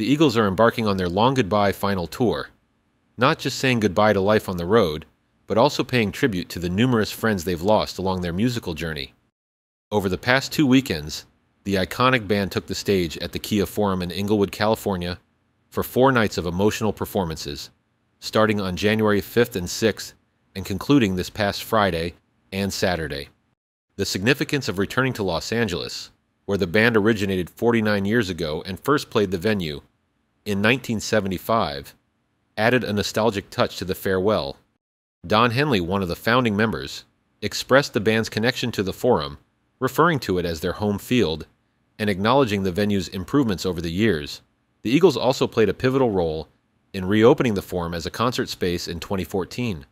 the Eagles are embarking on their long goodbye final tour, not just saying goodbye to life on the road, but also paying tribute to the numerous friends they've lost along their musical journey. Over the past two weekends, the iconic band took the stage at the Kia Forum in Inglewood, California, for four nights of emotional performances, starting on January 5th and 6th and concluding this past Friday and Saturday. The significance of returning to Los Angeles, where the band originated 49 years ago and first played the venue in 1975, added a nostalgic touch to the farewell. Don Henley, one of the founding members, expressed the band's connection to the Forum, referring to it as their home field and acknowledging the venue's improvements over the years. The Eagles also played a pivotal role in reopening the Forum as a concert space in 2014.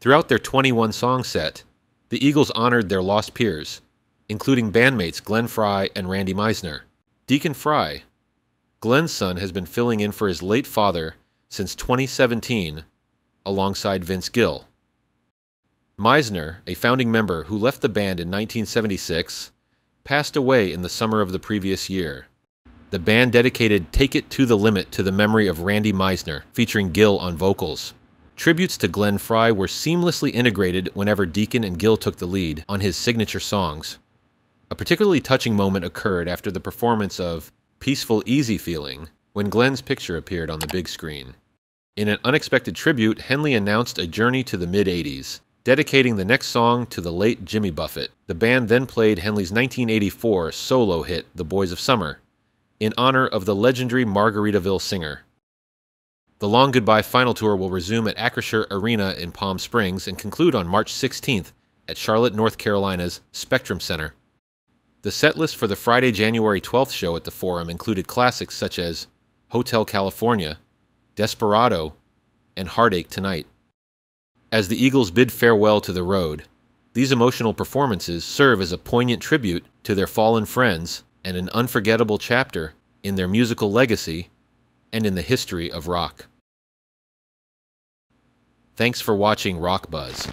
Throughout their 21 song set, the Eagles honored their lost peers, including bandmates Glenn Frey and Randy Meisner. Deacon Frey, Glenn's son, has been filling in for his late father since 2017 alongside Vince Gill. Meisner, a founding member who left the band in 1976, passed away in the summer of the previous year. The band dedicated Take It to the Limit to the memory of Randy Meisner, featuring Gill on vocals. Tributes to Glenn Frey were seamlessly integrated whenever Deacon and Gill took the lead on his signature songs. A particularly touching moment occurred after the performance of Peaceful Easy Feeling when Glenn's picture appeared on the big screen. In an unexpected tribute, Henley announced a journey to the mid 80s, dedicating the next song to the late Jimmy Buffett. The band then played Henley's 1984 solo hit, The Boys of Summer, in honor of the legendary Margaritaville singer. The Long Goodbye final tour will resume at Acrisure Arena in Palm Springs and conclude on March 16th at Charlotte, North Carolina's Spectrum Center. The set list for the Friday, January 12th show at the Forum included classics such as Hotel California, Desperado, and Heartache Tonight. As the Eagles bid farewell to the road, these emotional performances serve as a poignant tribute to their fallen friends and an unforgettable chapter in their musical legacy and in the history of rock. Thanks for watching Rock Buzz.